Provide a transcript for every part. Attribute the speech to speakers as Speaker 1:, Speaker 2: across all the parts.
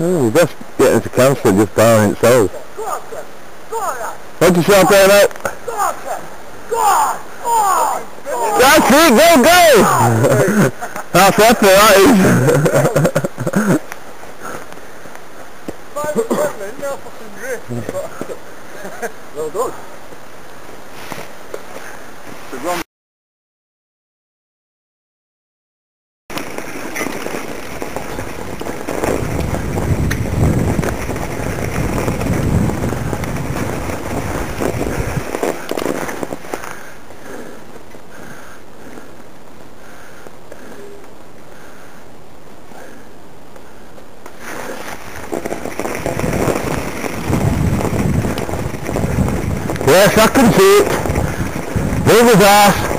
Speaker 1: Oh, you're just getting to cancel it just by itself.
Speaker 2: Go. Go.
Speaker 1: What'd you shout there out?
Speaker 2: Go on, Kev. Go on. Go on. Go on.
Speaker 1: That's it, go, go! That's effort, that is.
Speaker 2: Five equipment, no fucking drift. well done. The wrong
Speaker 1: Yes, I can see it. Move his ass.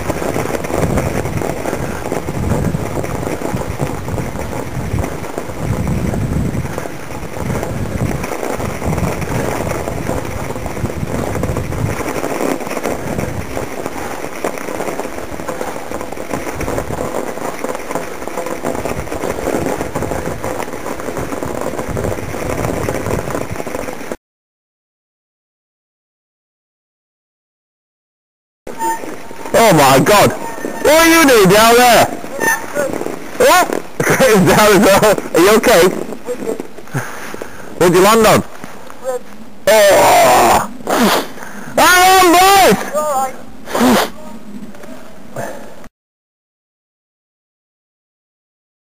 Speaker 1: Oh my god! What are you doing down there? Oh! He's down as well. Are you okay? Where'd you land on? Oh!